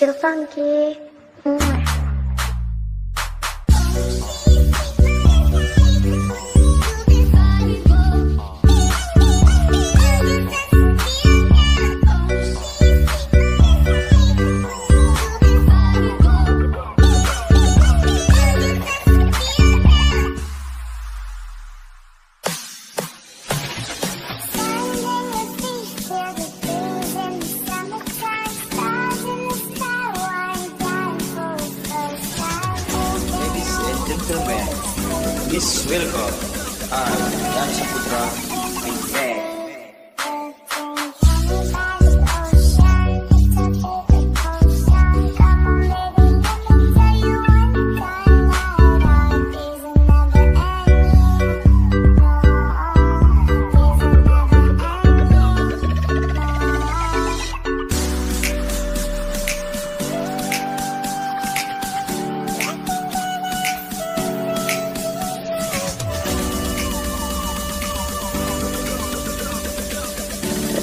Still funky. Gentlemen, please welcome uh, Dan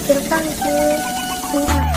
Terima kasih.